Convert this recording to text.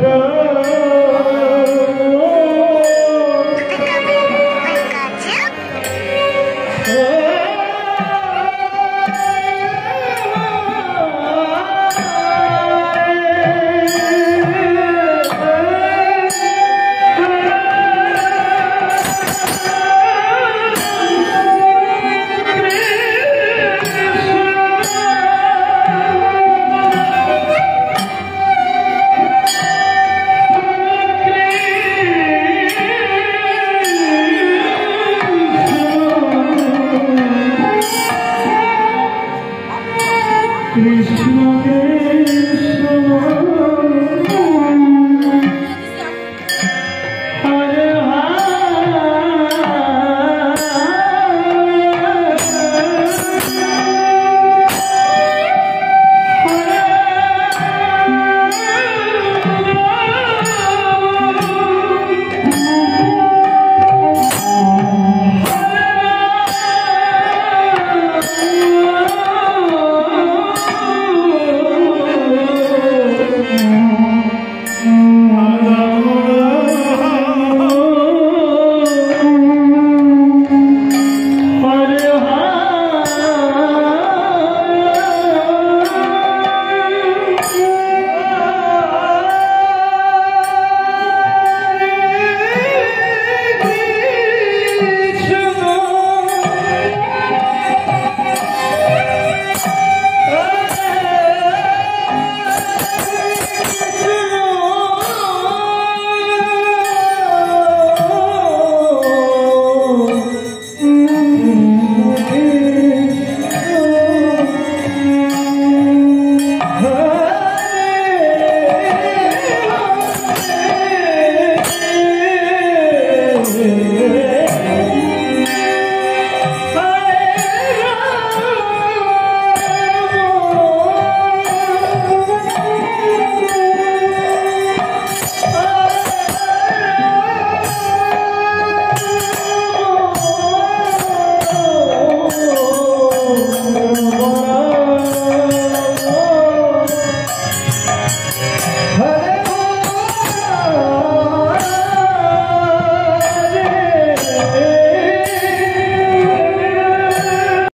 Sarah. Krishna Krishna